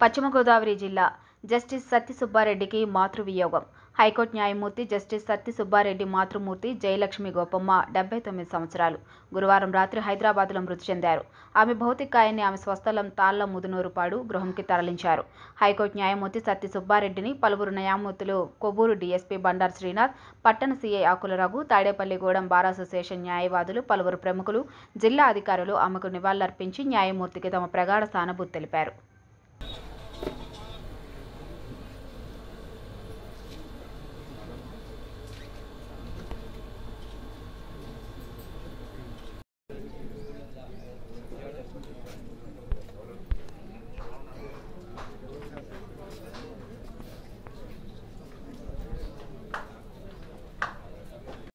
పశ్చిమ గోదావరి జిల్లా జస్టిస్ సత్తి సుబ్బారెడ్డికి మాతృవియోగం. హైకోర్టు న్యాయమూర్తి జస్టిస్ సత్తి సుబ్బారెడ్డి మాతృమూర్తి జయలక్ష్మి గోపమ్మ డెబ్బై తొమ్మిది సంవత్సరాలు. గురువారం రాత్రి హైదరాబాద్లో మృతి చెందారు. ఆమె భౌతికాయాన్ని ఆమె స్వస్థలం తాళ్ళ ముదునూరుపాడు గృహంకి తరలించారు. హైకోర్టు న్యాయమూర్తి సత్తి సుబ్బారెడ్డిని పలువురు న్యాయమూర్తులు కొవ్వూరు డీఎస్పీ బండారు శ్రీనాథ్ పట్టణ CI Akula Raghu Tadepalligudem bar association న్యాయవాదులు పలువురు ప్రముఖులు జిల్లా అధికారులు ఆమెకు నివాళులర్పించి న్యాయమూర్తికి తమ ప్రగాఢ సానుభూతి తెలిపారు.